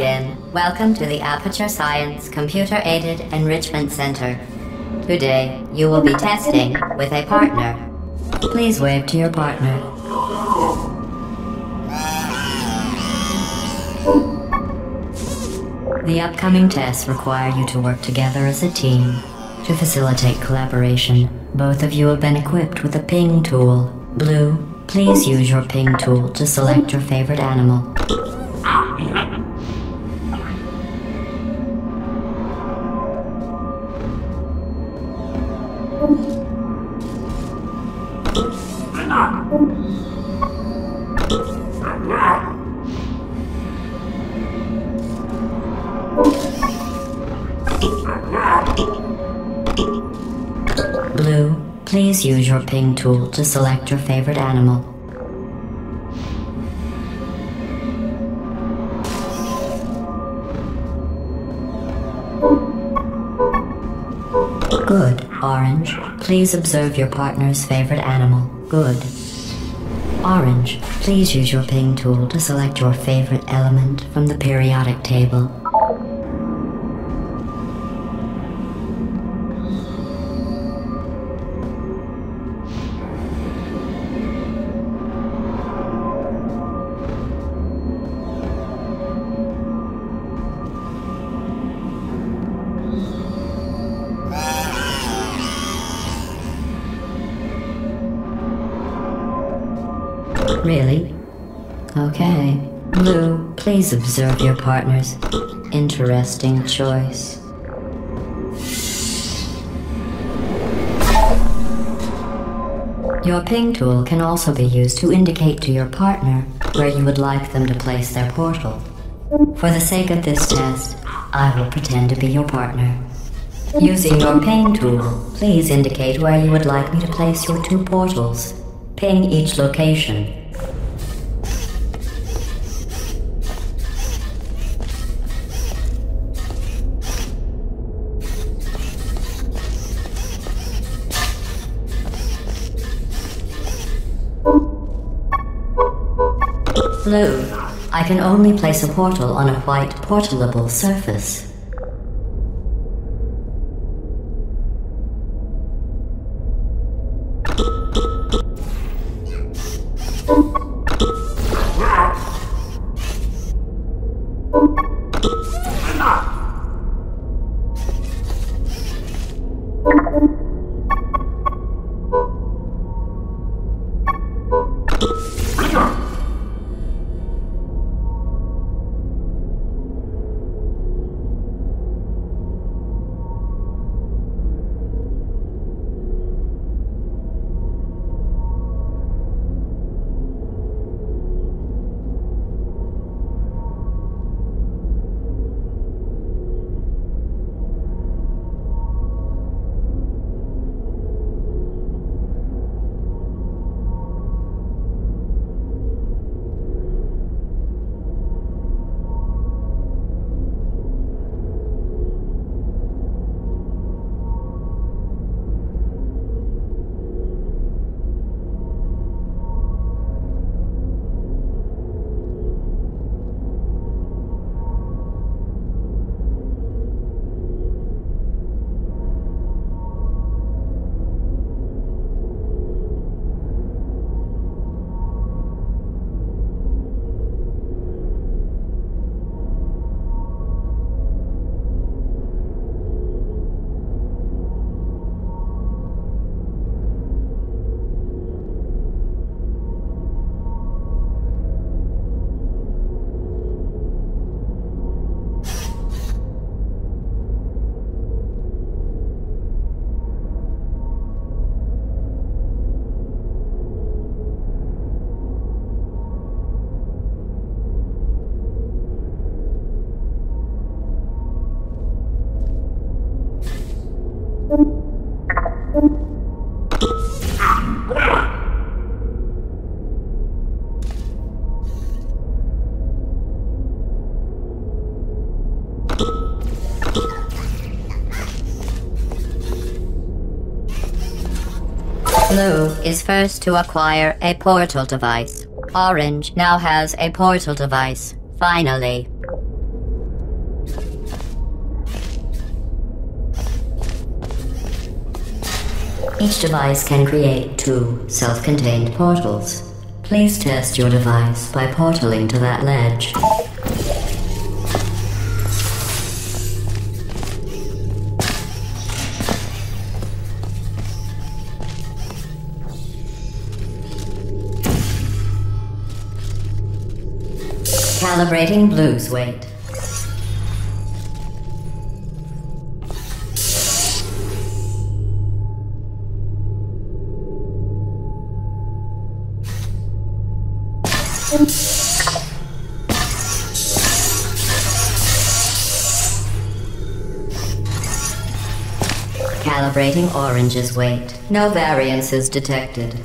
Welcome to the Aperture Science Computer Aided Enrichment Center. Today, you will be testing with a partner. Please wave to your partner. The upcoming tests require you to work together as a team. To facilitate collaboration, both of you have been equipped with a ping tool. Blue, please use your ping tool to select your favorite animal. Please use your ping tool to select your favorite animal. Good. Orange, please observe your partner's favorite animal. Good. Orange, please use your ping tool to select your favorite element from the periodic table. Really? Okay. Blue, please observe your partner's interesting choice. Your ping tool can also be used to indicate to your partner where you would like them to place their portal. For the sake of this test, I will pretend to be your partner. Using your ping tool, please indicate where you would like me to place your two portals. Ping each location Blue. I can only place a portal on a white portalable surface. Is first to acquire a portal device. Orange now has a portal device. Finally. Each device can create two self-contained portals. Please test your device by portaling to that ledge. Calibrating blues weight. Calibrating orange's weight. No variances detected.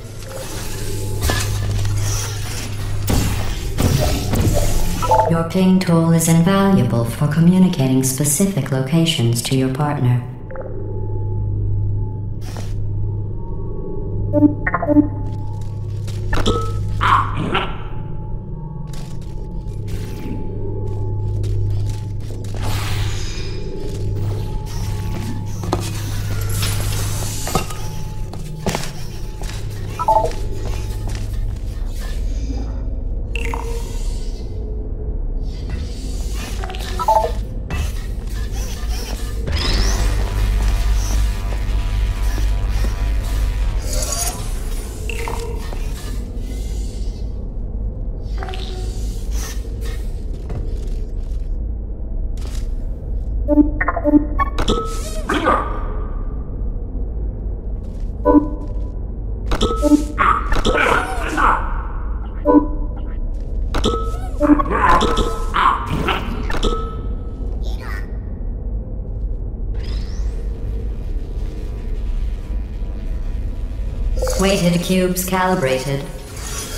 Your ping tool is invaluable for communicating specific locations to your partner. Weighted cubes calibrated.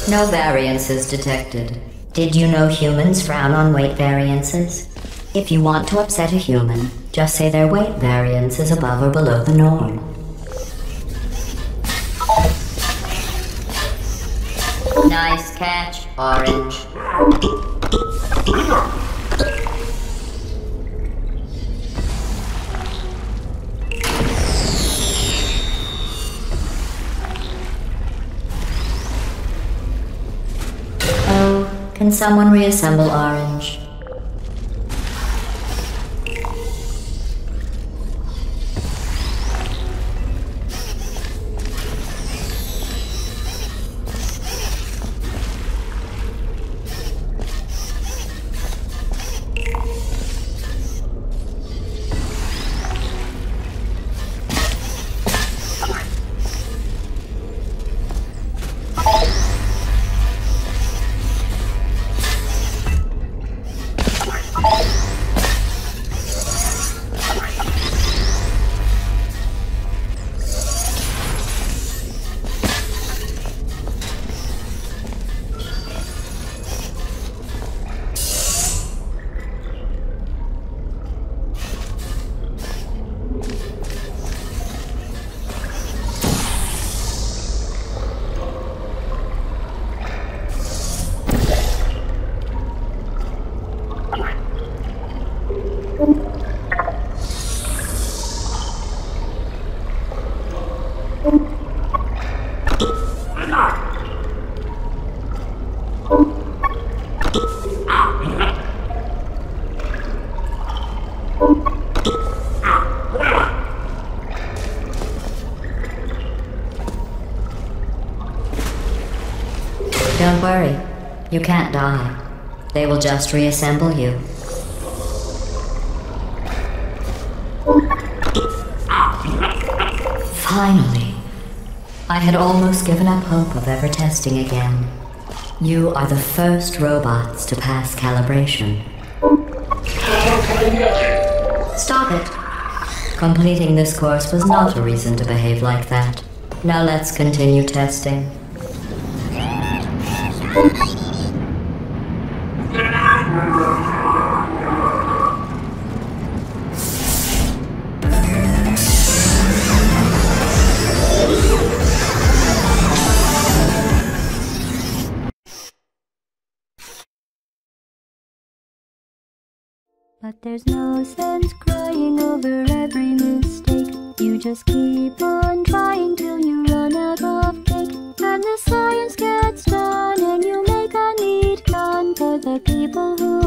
No variances detected. Did you know humans frown on weight variances? If you want to upset a human, just say their weight variance is above or below the norm. Nice catch, Orange. Can someone reassemble Orange? Don't worry. You can't die. They will just reassemble you. Finally. I had almost given up hope of ever testing again. You are the first robots to pass calibration. Stop it. Completing this course was not a reason to behave like that. Now let's continue testing. But there's no sense crying over every mistake. You just keep on trying till you run out of cake. And the science gets done, and you make a neat plan for the people who